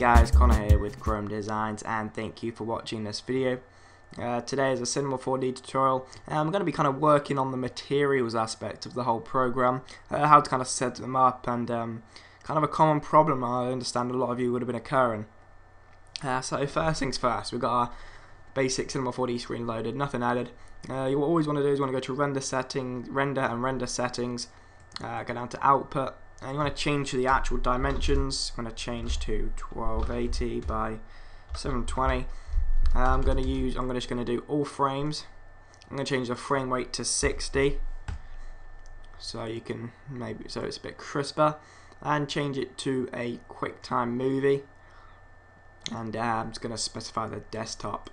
guys, Conor here with Chrome Designs and thank you for watching this video. Uh, today is a Cinema 4D tutorial and I'm going to be kind of working on the materials aspect of the whole program, uh, how to kind of set them up and um, kind of a common problem I understand a lot of you would have been occurring. Uh, so first things first, we've got our basic Cinema 4D screen loaded, nothing added. Uh, you always want to do is want to go to render settings, render and render settings, uh, go down to output you want to change the actual dimensions. I'm going to change to 1280 by 720. Uh, I'm going to use. I'm just going to do all frames. I'm going to change the frame rate to 60, so you can maybe so it's a bit crisper, and change it to a QuickTime movie. And uh, I'm just going to specify the desktop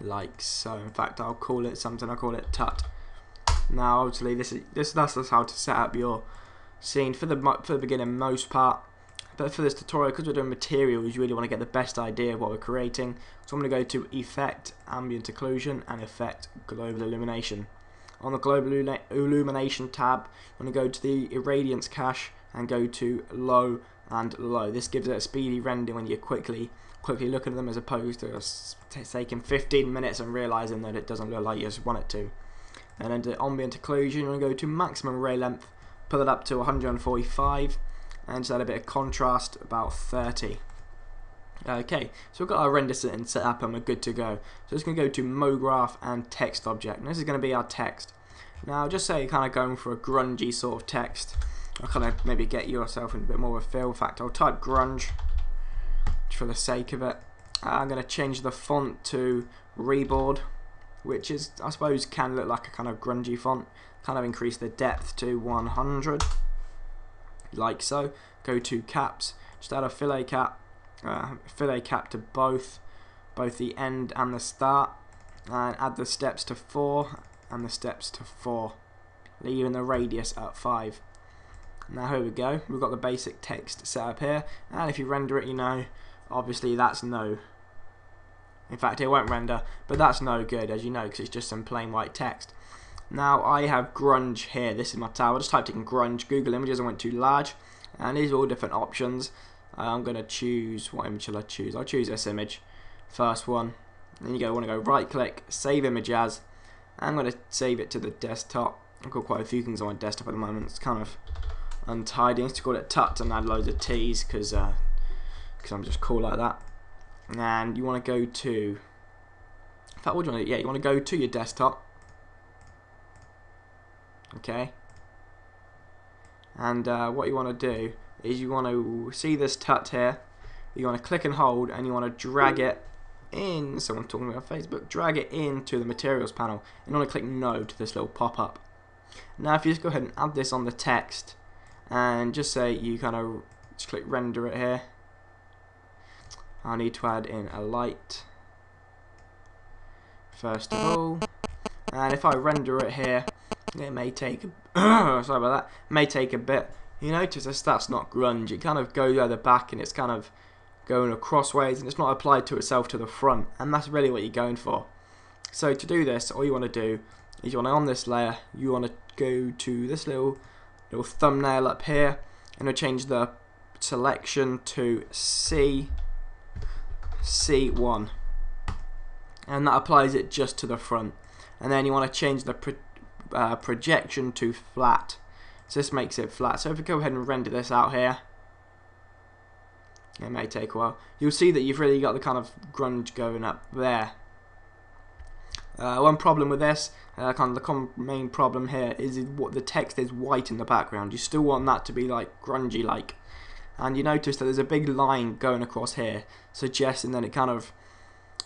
like so. In fact, I'll call it something. I'll call it tut. Now, obviously, this is this that's how to set up your scene for the for the beginning most part. But for this tutorial, because we're doing materials, you really want to get the best idea of what we're creating. So I'm going to go to Effect, Ambient Occlusion, and Effect, Global Illumination. On the Global Illumination tab, I'm going to go to the Irradiance cache and go to Low and Low. This gives it a speedy render when you're quickly quickly looking at them as opposed to taking 15 minutes and realizing that it doesn't look like you just want it to. And then to Ambient Occlusion, I'm going to go to Maximum Ray Length put it up to 145 and just add a bit of contrast about 30 okay so we've got our render setting set up and we're good to go. So it's going to go to MoGraph and text object. And this is going to be our text. Now just say you're kind of going for a grungy sort of text. I'll kind of maybe get yourself in a bit more of a feel. In fact I'll type grunge for the sake of it. Uh, I'm going to change the font to Reboard, which is I suppose can look like a kind of grungy font kind of increase the depth to 100 like so go to caps. Just add a fillet cap uh, fillet cap to both both the end and the start and add the steps to 4 and the steps to 4 leaving the radius at 5 now here we go. We've got the basic text set up here and if you render it you know obviously that's no in fact it won't render but that's no good as you know because it's just some plain white text now I have grunge here. This is my tower. I just typed in grunge, Google Images, I went too large. And these are all different options. I'm going to choose, what image shall I choose? I'll choose this image, first one. Then you go, want to go right click, save image as. I'm going to save it to the desktop. I've got quite a few things on my desktop at the moment. It's kind of untidy. I used to call it tut and add loads of T's because uh, cause I'm just cool like that. And you want to go to, in fact, what do you want to, yeah, you want to go to your desktop okay? And uh, what you want to do is you want to see this tut here. You want to click and hold and you want to drag it in someone talking about Facebook drag it into the materials panel and you want to click no to this little pop-up. Now if you just go ahead and add this on the text and just say you kind of just click render it here. I need to add in a light first of all. And if I render it here it may take, sorry about that, may take a bit. You notice this, that's not grunge. It kind of goes at the back and it's kind of going a crossways and it's not applied to itself to the front. And that's really what you're going for. So to do this, all you want to do is you want to, on this layer, you want to go to this little little thumbnail up here and we change the selection to C C1 and that applies it just to the front and then you want to change the uh, projection to flat. So this makes it flat. So if we go ahead and render this out here, it may take a while. You'll see that you've really got the kind of grunge going up there. Uh, one problem with this, uh, kind of the main problem here, is what the text is white in the background. You still want that to be like grungy like. And you notice that there's a big line going across here, suggesting that it kind of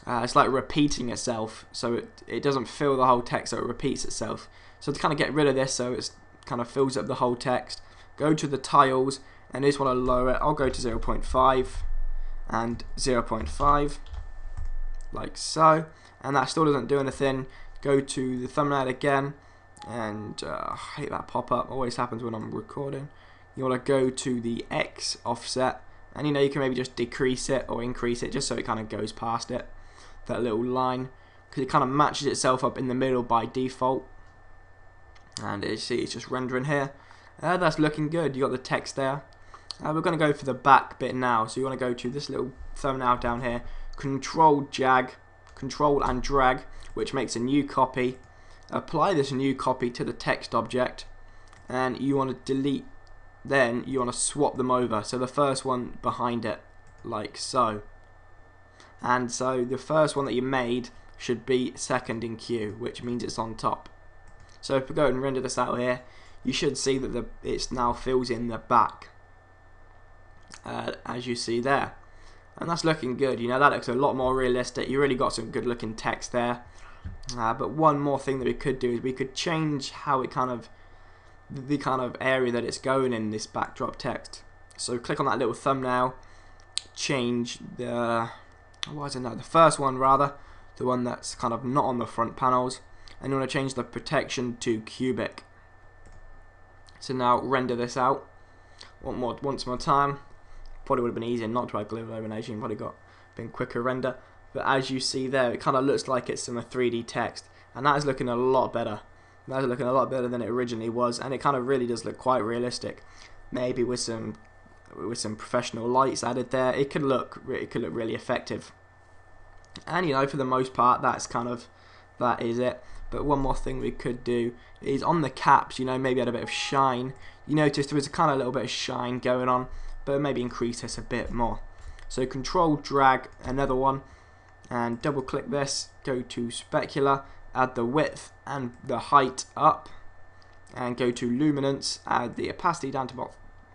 uh, it's like repeating itself, so it, it doesn't fill the whole text, so it repeats itself. So to kind of get rid of this, so it kind of fills up the whole text, go to the tiles, and I just want to lower it. I'll go to 0.5 and 0.5, like so. And that still doesn't do anything. Go to the thumbnail again, and uh, I hate that pop-up. Always happens when I'm recording. You want to go to the X offset, and you know you can maybe just decrease it or increase it just so it kind of goes past it that little line because it kind of matches itself up in the middle by default and you see it's just rendering here uh, that's looking good you got the text there Uh, we're going to go for the back bit now. So you want to go to this little thumbnail down here, Control Jag, Control and drag, which makes a new copy. Apply this new copy to the text object, and you want to delete. Then you want to swap them over. So the first one behind it, like so. And so the first one that you made should be second in queue, which means it's on top. So if we go and render this out here, you should see that the it's now fills in the back, uh, as you see there. And that's looking good, you know, that looks a lot more realistic. You really got some good looking text there. Uh, but one more thing that we could do is we could change how it kind of, the kind of area that it's going in this backdrop text. So click on that little thumbnail, change the, what is it now, the first one rather, the one that's kind of not on the front panels, and you want to change the projection to cubic. So now render this out. One more, once more time. Probably would have been easier not to add global illumination. Probably got been quicker render. But as you see there, it kind of looks like it's in a 3D text, and that is looking a lot better. That is looking a lot better than it originally was, and it kind of really does look quite realistic. Maybe with some with some professional lights added there, it could look it could look really effective. And you know, for the most part, that's kind of that is it. But one more thing we could do is on the caps, you know, maybe add a bit of shine. You notice there was a kind of little bit of shine going on, but maybe increase this a bit more. So control drag another one and double click this, go to specular, add the width and the height up and go to luminance, add the opacity down to about,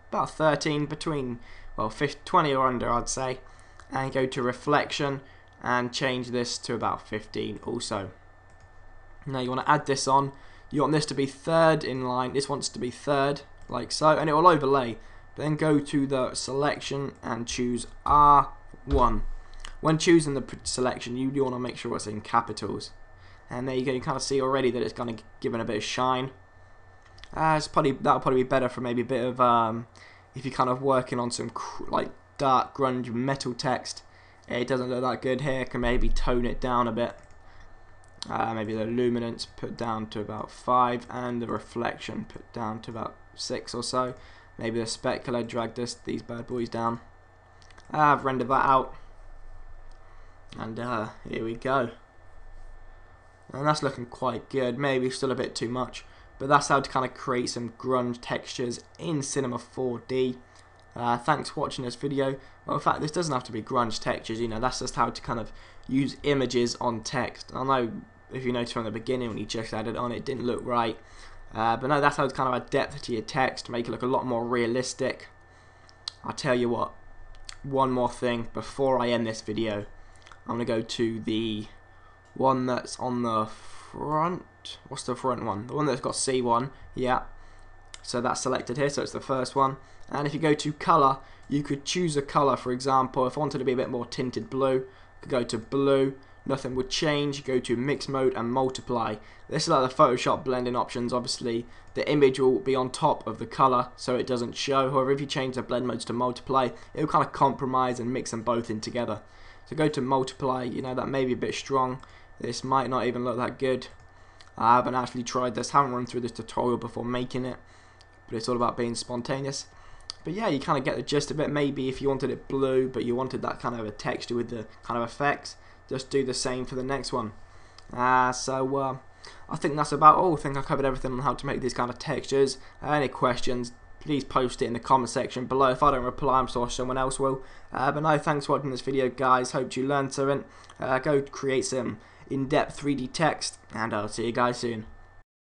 about 13 between well 50, 20 or under I'd say and go to reflection and change this to about 15 also. Now you want to add this on. You want this to be third in line. This wants to be third, like so, and it will overlay. Then go to the selection and choose R1. When choosing the selection, you do want to make sure it's in capitals. And there you go. You kind of see already that it's going to give it a bit of shine. Uh, it's probably that'll probably be better for maybe a bit of um, if you're kind of working on some like dark grunge metal text. It doesn't look that good here. Can maybe tone it down a bit. Uh, maybe the luminance put down to about 5 and the reflection put down to about 6 or so. Maybe the specular drag this, these bad boys down. Uh, I've rendered that out. And uh, here we go. And that's looking quite good. Maybe still a bit too much. But that's how to kind of create some grunge textures in Cinema 4D. Uh, thanks for watching this video. Well, in fact, this doesn't have to be grunge textures, you know, that's just how to kind of use images on text. I know if you noticed from the beginning when you just added on, it didn't look right. Uh, but no, that's how to kind of add depth to your text, make it look a lot more realistic. I'll tell you what, one more thing before I end this video. I'm going to go to the one that's on the front. What's the front one? The one that's got C1, yeah. So that's selected here, so it's the first one. And if you go to colour, you could choose a colour, for example, if I wanted to be a bit more tinted blue, I could go to blue, nothing would change, go to mix mode and multiply. This is like the Photoshop blending options, obviously the image will be on top of the colour so it doesn't show, however if you change the blend modes to multiply, it will kind of compromise and mix them both in together. So go to multiply, you know that may be a bit strong, this might not even look that good. I haven't actually tried this, haven't run through this tutorial before making it, but it's all about being spontaneous. But yeah, you kind of get the gist of it. Maybe if you wanted it blue, but you wanted that kind of a texture with the kind of effects, just do the same for the next one. Uh, so uh, I think that's about all. I think I covered everything on how to make these kind of textures. Uh, any questions, please post it in the comment section below. If I don't reply, I'm sure someone else will. Uh, but no, thanks for watching this video, guys. Hope you learned something. Uh, go create some in-depth 3D text, and I'll see you guys soon.